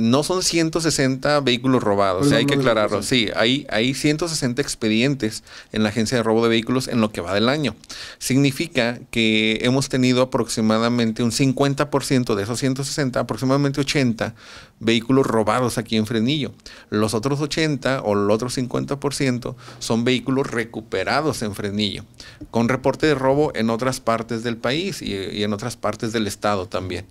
no son 160 vehículos robados, hay que aclararlo. Sí, hay, hay 160 expedientes en la agencia de robo de vehículos en lo que va del año. Significa que hemos tenido aproximadamente un 50% de esos 160, aproximadamente 80 vehículos robados aquí en Frenillo. Los otros 80 o el otro 50% son vehículos recuperados en Frenillo, con reporte de robo en otras partes del país y, y en otras partes del estado también.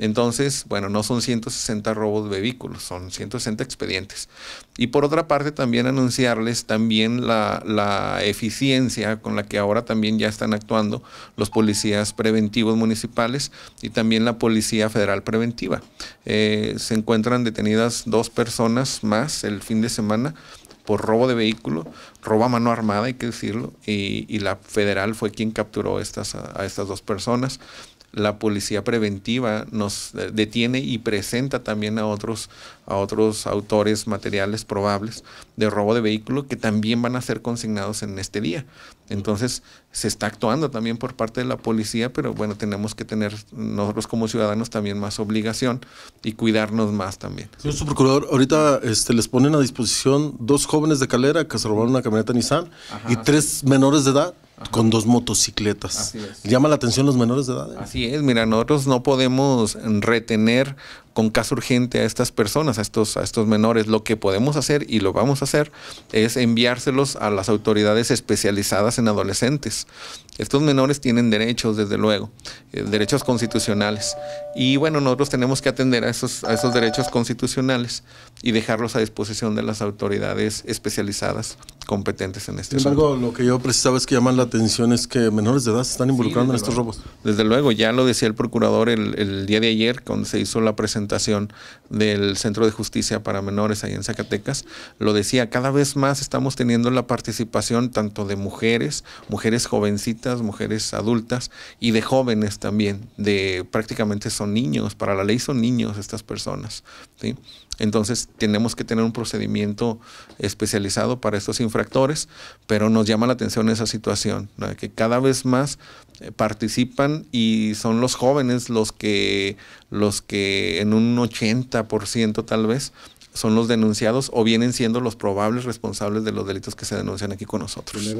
Entonces, bueno, no son 160 robos de vehículos, son 160 expedientes. Y por otra parte, también anunciarles también la, eficiencia con la que ahora también ya están actuando los policías preventivos municipales y también la Policía Federal Preventiva. Eh, se encuentran detenidas dos personas más el fin de semana por robo de vehículo, robo a mano armada, hay que decirlo, y, la federal fue quien capturó estas, a estas dos personas la policía preventiva nos detiene y presenta también a otros, a otros autores materiales probables de robo de vehículo que también van a ser consignados en este día. Entonces, se está actuando también por parte de la policía, pero bueno, tenemos que tener nosotros como ciudadanos también más obligación y cuidarnos más también. Señor procurador, ahorita este, les ponen a disposición dos jóvenes de Calera que se robaron una camioneta Nissan Ajá. y tres menores de edad con dos motocicletas. Así es. ¿Llama la atención los menores de edad? Así es, mira, nosotros no podemos retener con caso urgente a estas personas, a estos, a estos menores. Lo que podemos hacer y lo vamos a hacer es enviárselos a las autoridades especializadas en adolescentes. Estos menores tienen derechos, desde luego, eh, derechos constitucionales. Y bueno, nosotros tenemos que atender a esos, a esos derechos constitucionales y dejarlos a disposición de las autoridades especializadas competentes en este Sin embargo, lo que yo precisaba es que llaman la atención es que menores de edad se están involucrando sí, en estos luego. robos. Desde luego, ya lo decía el procurador el, el día de ayer, cuando se hizo la presentación del Centro de Justicia para Menores ahí en Zacatecas, lo decía, cada vez más estamos teniendo la participación tanto de mujeres, mujeres jovencitas, mujeres adultas y de jóvenes también, de prácticamente son niños, para la ley son niños estas personas, ¿sí? Entonces tenemos que tener un procedimiento especializado para estos infractores, pero nos llama la atención esa situación, que cada vez más eh, participan y son los jóvenes los que, los que en un 80% tal vez son los denunciados o vienen siendo los probables responsables de los delitos que se denuncian aquí con nosotros.